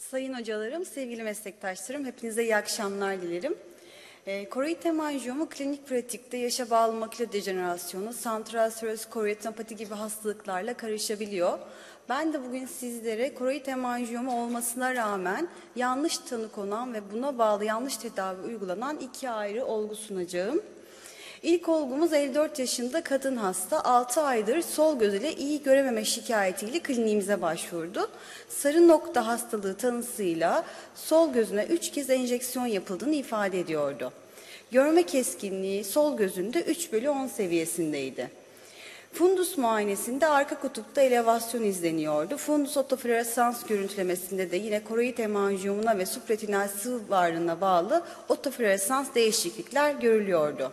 Sayın hocalarım, sevgili meslektaşlarım, hepinize iyi akşamlar dilerim. E, koroid hemanjiyomu klinik pratikte yaşa bağlı makule dejenerasyonu, santral seröz koroidopati gibi hastalıklarla karışabiliyor. Ben de bugün sizlere koroid hemanjiyomu olmasına rağmen yanlış tanı konan ve buna bağlı yanlış tedavi uygulanan iki ayrı olgu sunacağım. İlk olgumuz 54 yaşında kadın hasta 6 aydır sol gözüyle iyi görememe şikayetiyle kliniğimize başvurdu. Sarı nokta hastalığı tanısıyla sol gözüne 3 kez enjeksiyon yapıldığını ifade ediyordu. Görme keskinliği sol gözünde 3 bölü 10 seviyesindeydi. Fundus muayenesinde arka kutupta elevasyon izleniyordu. Fundus otofloresans görüntülemesinde de yine koroid hemanjiyomuna ve supratinal sıvı varlığına bağlı otofloresans değişiklikler görülüyordu.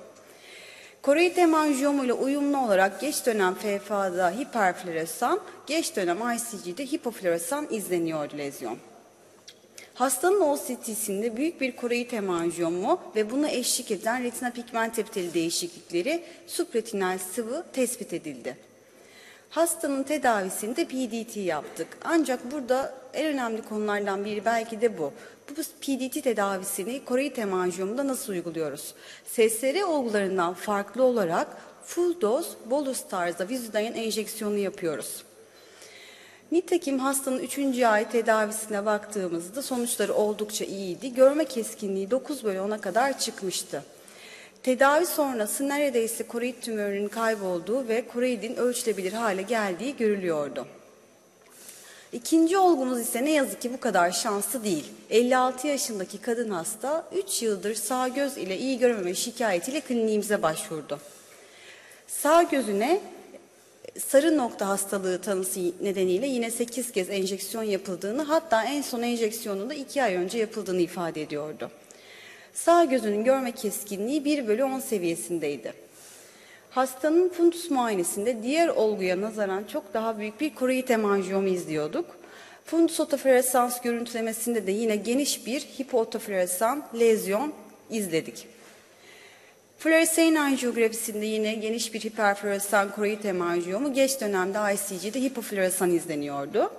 Koroid hemanjiyomu ile uyumlu olarak geç dönem FFA'da hiperfloresan, geç dönem ICG'de hipofloresan izleniyordu lezyon. Hastanın OCT'sinde büyük bir koroid hemanjiyomu ve buna eşlik eden retina pigment epiteli değişiklikleri supratinal sıvı tespit edildi. Hastanın tedavisinde PDT yaptık. Ancak burada en önemli konulardan biri belki de bu. Bu PDT tedavisini koroid hemanjiyomunda nasıl uyguluyoruz? SSR olgularından farklı olarak full dose bolus tarzda vizüdayan enjeksiyonu yapıyoruz. Nitekim hastanın 3. ay tedavisine baktığımızda sonuçları oldukça iyiydi. Görme keskinliği 9 bölü 10'a kadar çıkmıştı. Tedavi sonrası neredeyse koroid tümörünün kaybolduğu ve koroidin ölçülebilir hale geldiği görülüyordu. İkinci olgumuz ise ne yazık ki bu kadar şanslı değil. 56 yaşındaki kadın hasta 3 yıldır sağ göz ile iyi görmeme şikayetiyle kliniğimize başvurdu. Sağ gözüne sarı nokta hastalığı tanısı nedeniyle yine 8 kez enjeksiyon yapıldığını hatta en son enjeksiyonunda 2 ay önce yapıldığını ifade ediyordu. Sağ gözünün görme keskinliği 1 bölü 10 seviyesindeydi. Hastanın fundus muayenesinde diğer olguya nazaran çok daha büyük bir koroid hemanjiyomu izliyorduk. Fundus otofloresans görüntülemesinde de yine geniş bir hipootofloresan lezyon izledik. Floresein anjiyografisinde yine geniş bir hiperfloresan koroid hemanjiyomu geç dönemde ICG'de hipofloresan izleniyordu.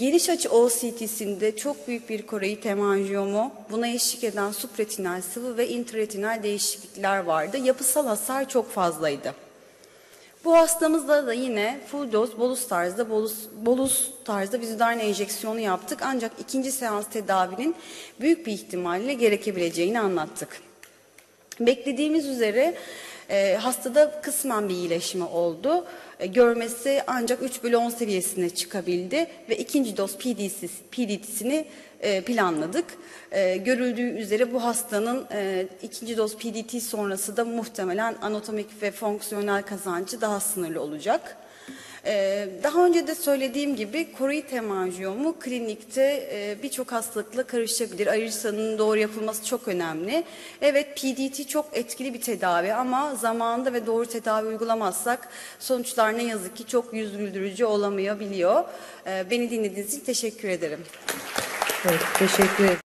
Geniş açı OCT'sinde çok büyük bir koroid hemanjiyomu, buna eşlik eden supratinal sıvı ve intraretinal değişiklikler vardı. Yapısal hasar çok fazlaydı. Bu hastamızda da yine full dose bolus tarzda bolus, bolus tarzda vizüdarne enjeksiyonu yaptık. Ancak ikinci seans tedavinin büyük bir ihtimalle gerekebileceğini anlattık. Beklediğimiz üzere e, hastada kısmen bir iyileşme oldu. E, görmesi ancak 3 bölü 10 seviyesine çıkabildi ve ikinci doz PDT'sini e, planladık. E, görüldüğü üzere bu hastanın e, ikinci doz PDT sonrası da muhtemelen anatomik ve fonksiyonel kazancı daha sınırlı olacak. Ee, daha önce de söylediğim gibi koroid hemanjiyomu klinikte e, birçok hastalıkla karışabilir. Ayırsanın doğru yapılması çok önemli. Evet PDT çok etkili bir tedavi ama zamanında ve doğru tedavi uygulamazsak sonuçlar ne yazık ki çok yüz güldürücü olamayabiliyor. Ee, beni dinlediğiniz için teşekkür ederim. Evet, teşekkür ederim.